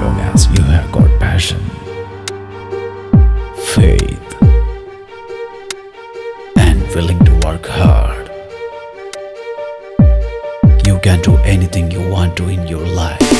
long as you have got passion, faith, and willing to work hard, you can do anything you want to in your life.